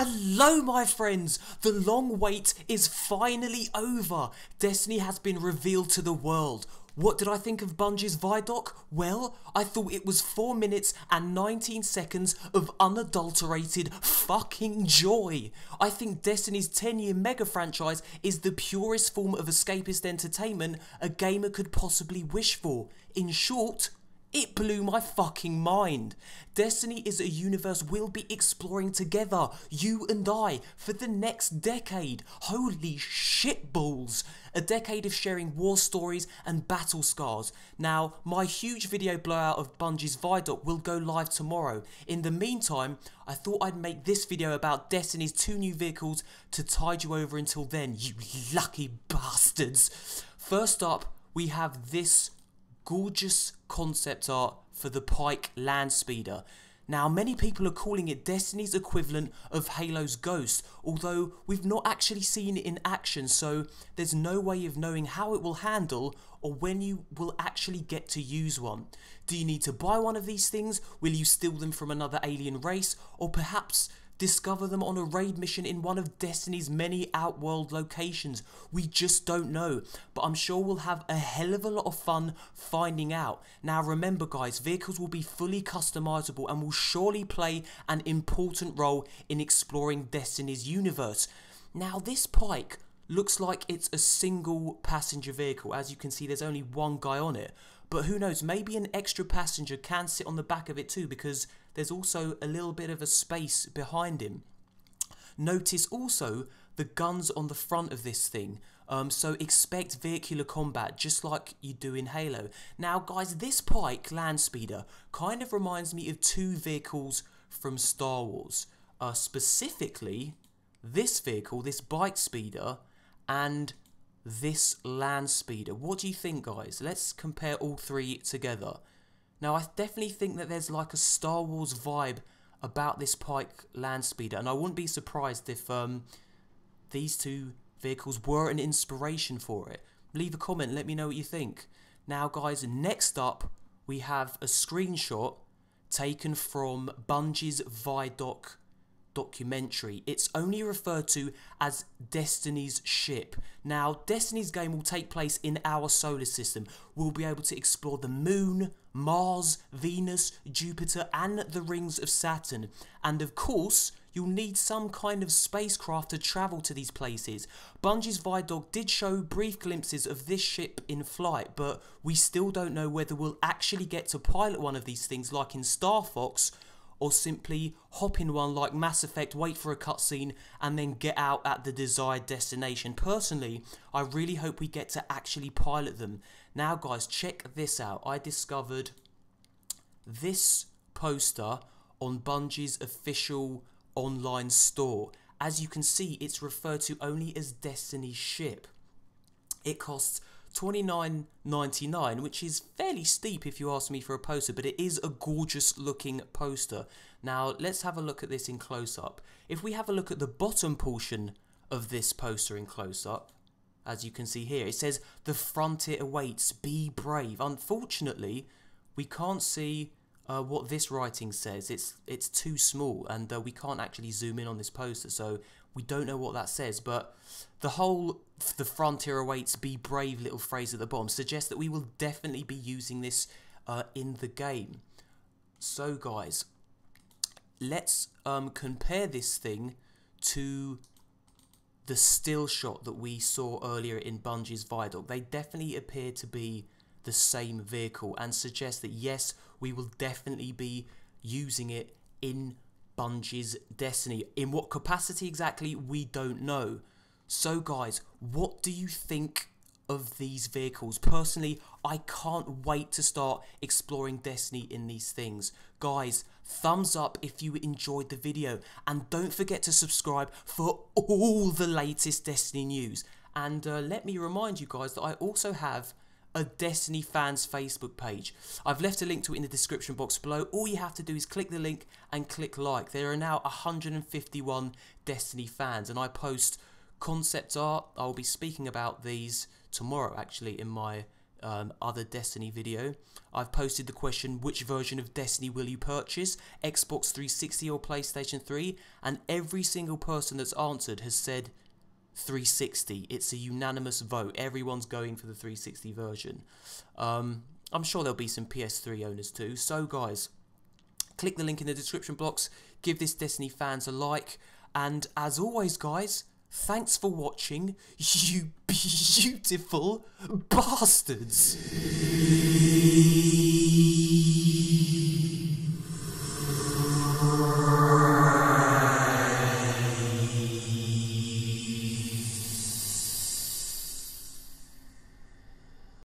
Hello, my friends! The long wait is finally over. Destiny has been revealed to the world. What did I think of Bungie's Vidoc? Well, I thought it was 4 minutes and 19 seconds of unadulterated fucking joy. I think Destiny's 10 year mega franchise is the purest form of escapist entertainment a gamer could possibly wish for. In short, it blew my fucking mind. Destiny is a universe we'll be exploring together, you and I, for the next decade. Holy shitballs! A decade of sharing war stories and battle scars. Now, my huge video blowout of Bungie's Vidoc will go live tomorrow. In the meantime, I thought I'd make this video about Destiny's two new vehicles to tide you over until then, you lucky bastards. First up, we have this gorgeous concept art for the Pike Land Speeder. Now, many people are calling it Destiny's equivalent of Halo's Ghost, although we've not actually seen it in action, so there's no way of knowing how it will handle or when you will actually get to use one. Do you need to buy one of these things? Will you steal them from another alien race? Or perhaps discover them on a raid mission in one of Destiny's many outworld locations. We just don't know, but I'm sure we'll have a hell of a lot of fun finding out. Now remember guys, vehicles will be fully customizable and will surely play an important role in exploring Destiny's universe. Now this Pike looks like it's a single passenger vehicle. As you can see, there's only one guy on it. But who knows, maybe an extra passenger can sit on the back of it too because there's also a little bit of a space behind him. Notice also the guns on the front of this thing. Um, so expect vehicular combat just like you do in Halo. Now guys, this Pike land speeder kind of reminds me of two vehicles from Star Wars. Uh, specifically, this vehicle, this bike speeder, and this land speeder. What do you think guys? Let's compare all three together. Now I definitely think that there's like a Star Wars vibe about this Pike land speeder and I wouldn't be surprised if um, these two vehicles were an inspiration for it. Leave a comment, let me know what you think. Now guys, next up we have a screenshot taken from Bungie's Vidoc documentary. It's only referred to as Destiny's ship. Now, Destiny's game will take place in our solar system. We'll be able to explore the moon, Mars, Venus, Jupiter, and the rings of Saturn. And of course, you'll need some kind of spacecraft to travel to these places. Bungie's Vidoc did show brief glimpses of this ship in flight, but we still don't know whether we'll actually get to pilot one of these things like in Star Fox or simply hop in one like Mass Effect, wait for a cutscene, and then get out at the desired destination. Personally, I really hope we get to actually pilot them. Now, guys, check this out. I discovered this poster on Bungie's official online store. As you can see, it's referred to only as Destiny's ship. It costs $29.99, which is fairly steep if you ask me for a poster, but it is a gorgeous looking poster. Now, let's have a look at this in close up. If we have a look at the bottom portion of this poster in close up, as you can see here, it says, The frontier awaits, be brave. Unfortunately, we can't see uh, what this writing says. It's it's too small, and uh, we can't actually zoom in on this poster, so we don't know what that says. But the whole "the frontier awaits, be brave" little phrase at the bottom suggests that we will definitely be using this uh, in the game. So, guys, let's um, compare this thing to the still shot that we saw earlier in Bungie's Vidoc. They definitely appear to be the same vehicle and suggest that yes, we will definitely be using it in Bungie's Destiny. In what capacity exactly, we don't know. So guys, what do you think of these vehicles. Personally, I can't wait to start exploring Destiny in these things. Guys, thumbs up if you enjoyed the video and don't forget to subscribe for all the latest Destiny news. And uh, let me remind you guys that I also have a Destiny fans Facebook page. I've left a link to it in the description box below. All you have to do is click the link and click like. There are now 151 Destiny fans and I post concept art. I'll be speaking about these tomorrow actually in my um, other Destiny video. I've posted the question which version of Destiny will you purchase, Xbox 360 or PlayStation 3, and every single person that's answered has said 360. It's a unanimous vote. Everyone's going for the 360 version. Um, I'm sure there'll be some PS3 owners too. So, guys, click the link in the description box, give this Destiny fans a like, and as always, guys, thanks for watching, you beautiful bastards.